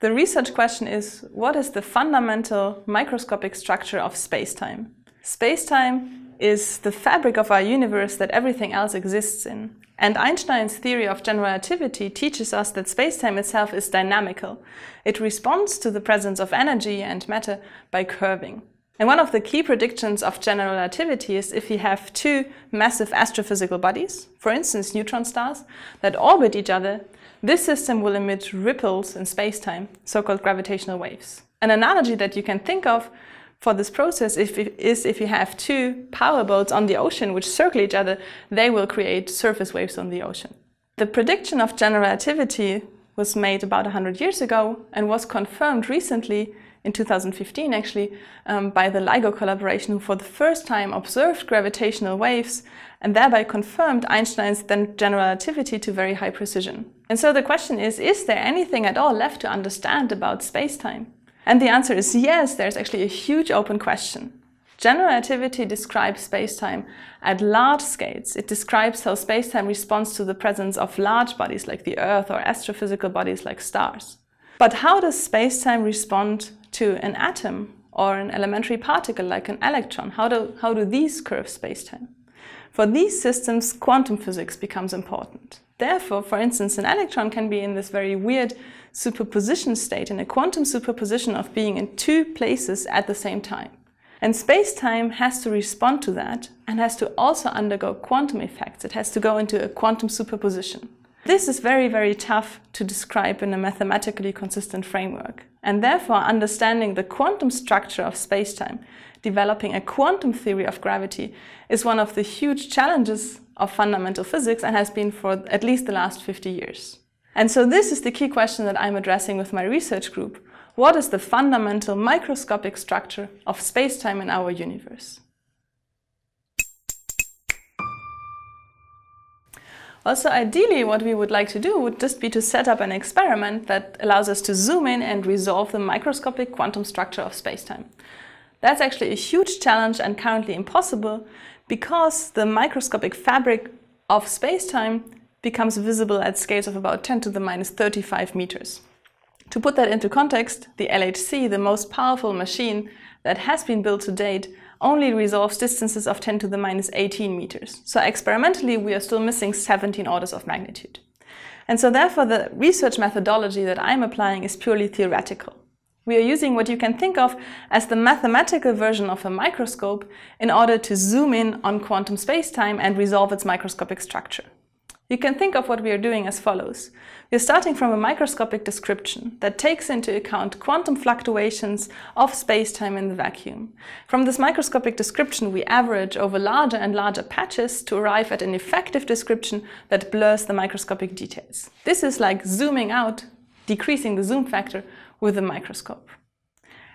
The research question is, what is the fundamental microscopic structure of space-time? Space-time is the fabric of our universe that everything else exists in. And Einstein's theory of general relativity teaches us that spacetime itself is dynamical. It responds to the presence of energy and matter by curving. And one of the key predictions of general relativity is if you have two massive astrophysical bodies, for instance neutron stars, that orbit each other, this system will emit ripples in spacetime, so-called gravitational waves. An analogy that you can think of for this process is if you have two powerboats on the ocean which circle each other, they will create surface waves on the ocean. The prediction of general relativity was made about 100 years ago and was confirmed recently in 2015 actually um, by the LIGO collaboration who for the first time observed gravitational waves and thereby confirmed Einstein's then general relativity to very high precision. And so the question is, is there anything at all left to understand about spacetime? And the answer is yes, there's actually a huge open question. General relativity describes spacetime at large scales. It describes how spacetime responds to the presence of large bodies like the Earth or astrophysical bodies like stars. But how does spacetime respond to an atom or an elementary particle like an electron? How do, how do these curve spacetime? For these systems, quantum physics becomes important. Therefore, for instance, an electron can be in this very weird superposition state, in a quantum superposition of being in two places at the same time. And space-time has to respond to that and has to also undergo quantum effects. It has to go into a quantum superposition. This is very, very tough to describe in a mathematically consistent framework. And therefore, understanding the quantum structure of spacetime, developing a quantum theory of gravity, is one of the huge challenges of fundamental physics and has been for at least the last 50 years. And so this is the key question that I'm addressing with my research group. What is the fundamental microscopic structure of spacetime in our universe? Also, ideally, what we would like to do would just be to set up an experiment that allows us to zoom in and resolve the microscopic quantum structure of spacetime. That's actually a huge challenge and currently impossible because the microscopic fabric of spacetime becomes visible at scales of about 10 to the minus 35 meters. To put that into context, the LHC, the most powerful machine that has been built to date, only resolves distances of 10 to the minus 18 meters. So experimentally, we are still missing 17 orders of magnitude. And so therefore, the research methodology that I'm applying is purely theoretical. We are using what you can think of as the mathematical version of a microscope in order to zoom in on quantum spacetime and resolve its microscopic structure. You can think of what we are doing as follows. We are starting from a microscopic description that takes into account quantum fluctuations of spacetime in the vacuum. From this microscopic description, we average over larger and larger patches to arrive at an effective description that blurs the microscopic details. This is like zooming out, decreasing the zoom factor with a microscope.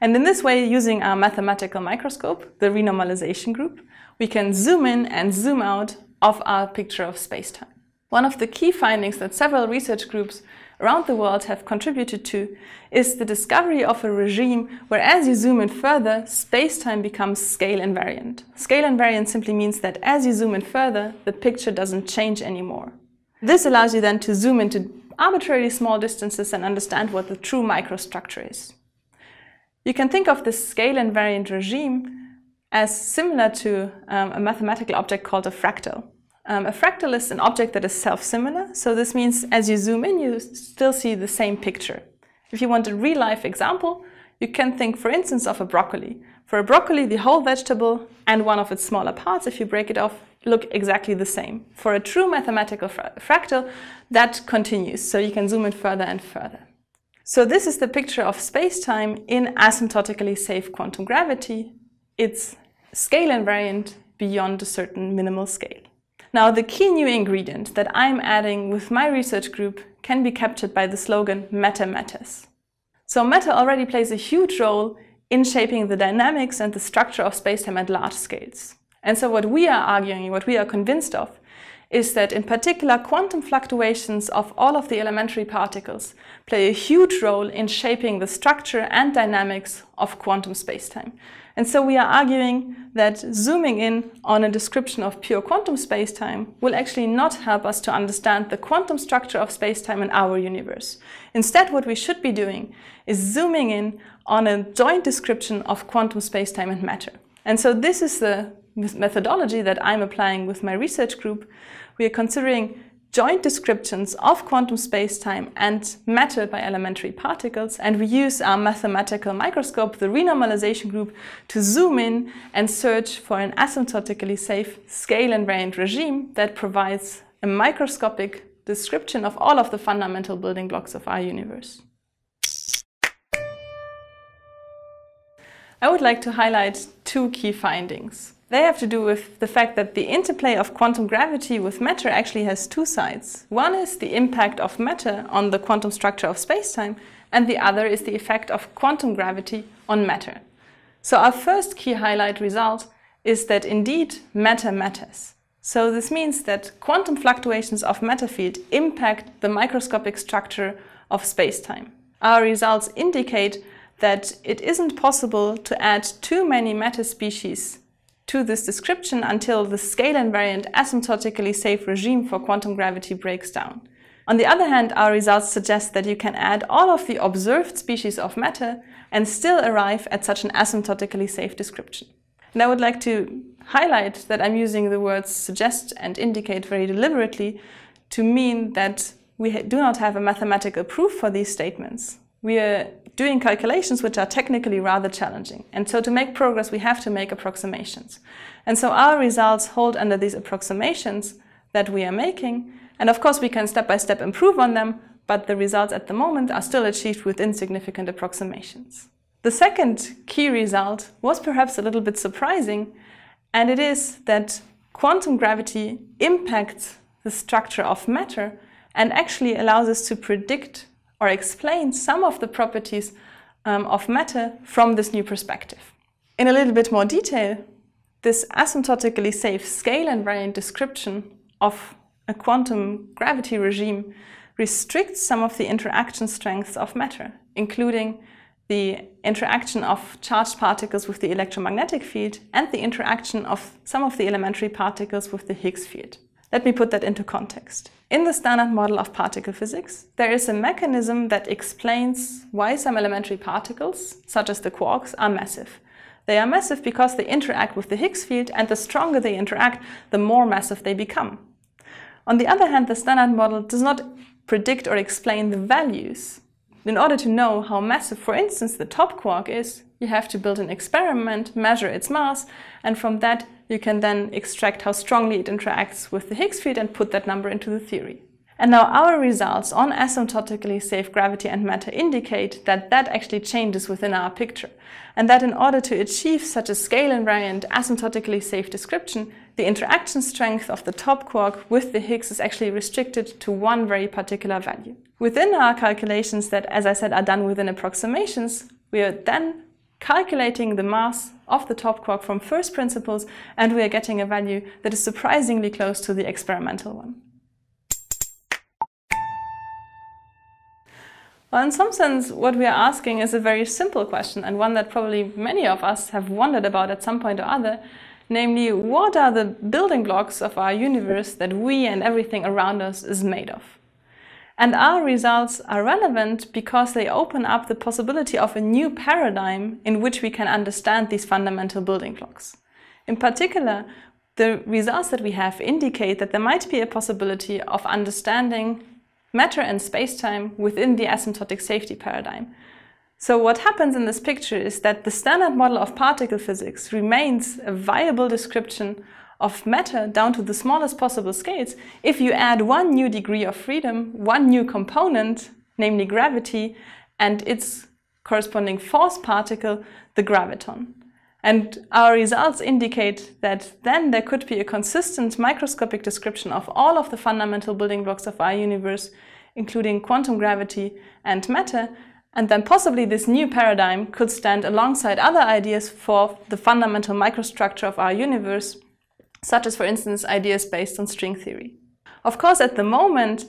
And in this way, using our mathematical microscope, the renormalization group, we can zoom in and zoom out of our picture of spacetime. One of the key findings that several research groups around the world have contributed to is the discovery of a regime where as you zoom in further, space-time becomes scale invariant. Scale invariant simply means that as you zoom in further, the picture doesn't change anymore. This allows you then to zoom into arbitrarily small distances and understand what the true microstructure is. You can think of this scale invariant regime as similar to um, a mathematical object called a fractal. Um, a fractal is an object that is self-similar, so this means as you zoom in, you still see the same picture. If you want a real-life example, you can think, for instance, of a broccoli. For a broccoli, the whole vegetable and one of its smaller parts, if you break it off, look exactly the same. For a true mathematical fra fractal, that continues, so you can zoom in further and further. So this is the picture of space-time in asymptotically safe quantum gravity. It's scale invariant beyond a certain minimal scale. Now, the key new ingredient that I'm adding with my research group can be captured by the slogan Matter Matters. So matter already plays a huge role in shaping the dynamics and the structure of spacetime at large scales. And so what we are arguing, what we are convinced of, is that in particular quantum fluctuations of all of the elementary particles play a huge role in shaping the structure and dynamics of quantum spacetime. And so we are arguing that zooming in on a description of pure quantum spacetime will actually not help us to understand the quantum structure of spacetime in our universe. Instead, what we should be doing is zooming in on a joint description of quantum spacetime and matter. And so this is the methodology that I'm applying with my research group. We are considering joint descriptions of quantum spacetime and matter by elementary particles, and we use our mathematical microscope, the renormalization group, to zoom in and search for an asymptotically safe scale invariant regime that provides a microscopic description of all of the fundamental building blocks of our universe. I would like to highlight two key findings. They have to do with the fact that the interplay of quantum gravity with matter actually has two sides. One is the impact of matter on the quantum structure of spacetime, and the other is the effect of quantum gravity on matter. So our first key highlight result is that indeed matter matters. So this means that quantum fluctuations of matter field impact the microscopic structure of spacetime. Our results indicate that it isn't possible to add too many matter species to this description until the scale invariant asymptotically safe regime for quantum gravity breaks down. On the other hand, our results suggest that you can add all of the observed species of matter and still arrive at such an asymptotically safe description. And I would like to highlight that I'm using the words suggest and indicate very deliberately to mean that we do not have a mathematical proof for these statements. We are doing calculations which are technically rather challenging. And so to make progress, we have to make approximations. And so our results hold under these approximations that we are making. And of course, we can step by step improve on them, but the results at the moment are still achieved with insignificant approximations. The second key result was perhaps a little bit surprising, and it is that quantum gravity impacts the structure of matter and actually allows us to predict or explain some of the properties um, of matter from this new perspective. In a little bit more detail, this asymptotically safe scale invariant description of a quantum gravity regime restricts some of the interaction strengths of matter, including the interaction of charged particles with the electromagnetic field and the interaction of some of the elementary particles with the Higgs field. Let me put that into context. In the standard model of particle physics, there is a mechanism that explains why some elementary particles, such as the quarks, are massive. They are massive because they interact with the Higgs field, and the stronger they interact, the more massive they become. On the other hand, the standard model does not predict or explain the values. In order to know how massive, for instance, the top quark is, you have to build an experiment, measure its mass, and from that you can then extract how strongly it interacts with the Higgs field and put that number into the theory. And now our results on asymptotically safe gravity and matter indicate that that actually changes within our picture. And that in order to achieve such a scale invariant asymptotically safe description, the interaction strength of the top quark with the Higgs is actually restricted to one very particular value. Within our calculations that, as I said, are done within approximations, we are then calculating the mass of the top quark from first principles, and we are getting a value that is surprisingly close to the experimental one. Well, in some sense, what we are asking is a very simple question and one that probably many of us have wondered about at some point or other, namely, what are the building blocks of our universe that we and everything around us is made of? And our results are relevant because they open up the possibility of a new paradigm in which we can understand these fundamental building blocks. In particular, the results that we have indicate that there might be a possibility of understanding matter and spacetime within the asymptotic safety paradigm. So what happens in this picture is that the standard model of particle physics remains a viable description of matter down to the smallest possible scales, if you add one new degree of freedom, one new component, namely gravity, and its corresponding force particle, the graviton. And our results indicate that then there could be a consistent microscopic description of all of the fundamental building blocks of our universe, including quantum gravity and matter, and then possibly this new paradigm could stand alongside other ideas for the fundamental microstructure of our universe, such as, for instance, ideas based on string theory. Of course, at the moment,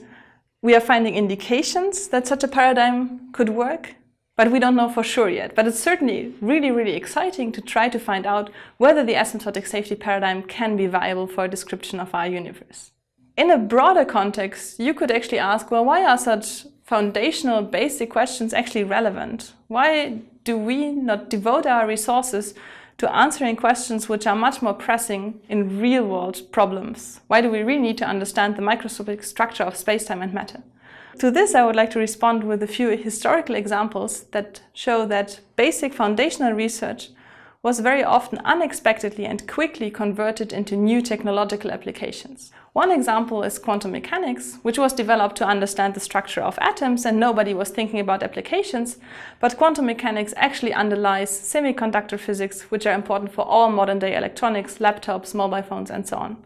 we are finding indications that such a paradigm could work, but we don't know for sure yet. But it's certainly really, really exciting to try to find out whether the asymptotic safety paradigm can be viable for a description of our universe. In a broader context, you could actually ask, well, why are such foundational basic questions actually relevant? Why do we not devote our resources to answering questions which are much more pressing in real world problems? Why do we really need to understand the microscopic structure of spacetime and matter? To this, I would like to respond with a few historical examples that show that basic foundational research was very often unexpectedly and quickly converted into new technological applications. One example is quantum mechanics, which was developed to understand the structure of atoms and nobody was thinking about applications, but quantum mechanics actually underlies semiconductor physics, which are important for all modern day electronics, laptops, mobile phones, and so on.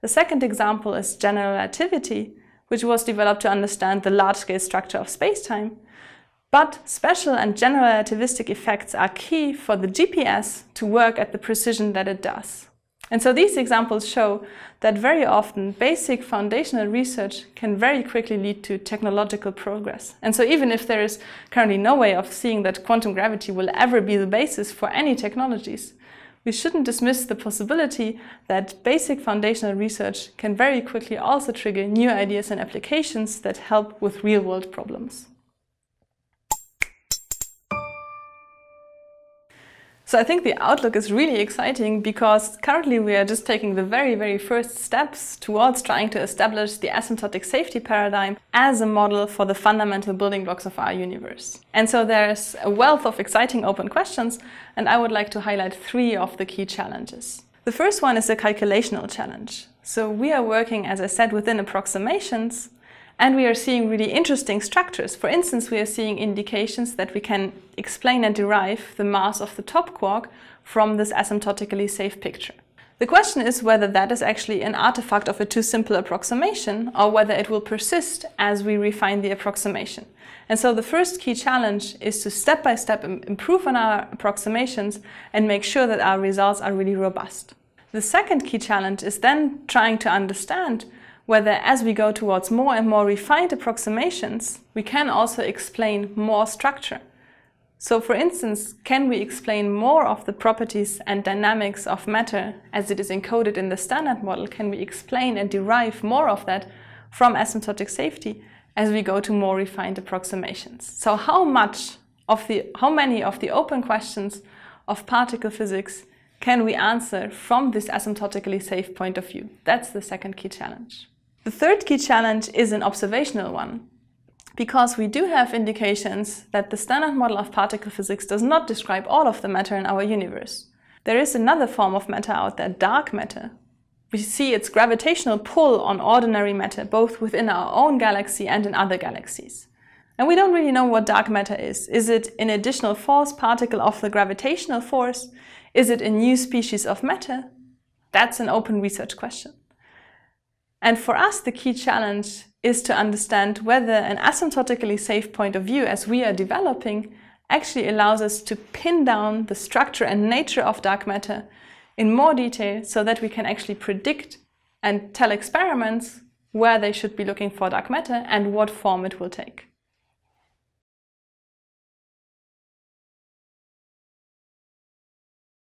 The second example is general relativity, which was developed to understand the large-scale structure of spacetime, but special and general relativistic effects are key for the GPS to work at the precision that it does. And so these examples show that very often basic foundational research can very quickly lead to technological progress. And so even if there is currently no way of seeing that quantum gravity will ever be the basis for any technologies, we shouldn't dismiss the possibility that basic foundational research can very quickly also trigger new ideas and applications that help with real-world problems. So I think the outlook is really exciting because currently we are just taking the very, very first steps towards trying to establish the asymptotic safety paradigm as a model for the fundamental building blocks of our universe. And so there's a wealth of exciting open questions, and I would like to highlight three of the key challenges. The first one is a calculational challenge. So we are working, as I said, within approximations and we are seeing really interesting structures. For instance, we are seeing indications that we can explain and derive the mass of the top quark from this asymptotically safe picture. The question is whether that is actually an artifact of a too simple approximation or whether it will persist as we refine the approximation. And so the first key challenge is to step by step improve on our approximations and make sure that our results are really robust. The second key challenge is then trying to understand whether as we go towards more and more refined approximations, we can also explain more structure. So for instance, can we explain more of the properties and dynamics of matter as it is encoded in the standard model? Can we explain and derive more of that from asymptotic safety as we go to more refined approximations? So how much of the, how many of the open questions of particle physics can we answer from this asymptotically safe point of view? That's the second key challenge. The third key challenge is an observational one, because we do have indications that the standard model of particle physics does not describe all of the matter in our universe. There is another form of matter out there, dark matter. We see its gravitational pull on ordinary matter, both within our own galaxy and in other galaxies. And we don't really know what dark matter is. Is it an additional force particle of the gravitational force? Is it a new species of matter? That's an open research question. And for us, the key challenge is to understand whether an asymptotically safe point of view as we are developing actually allows us to pin down the structure and nature of dark matter in more detail so that we can actually predict and tell experiments where they should be looking for dark matter and what form it will take.